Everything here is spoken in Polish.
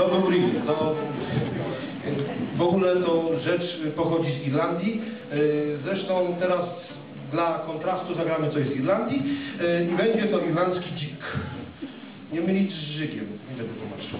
To był To... W ogóle to rzecz pochodzi z Irlandii. E, zresztą teraz dla kontrastu zagramy coś z Irlandii e, i będzie to irlandzki dzik. Nie mylić z Żykiem. Nie będę tłumaczył.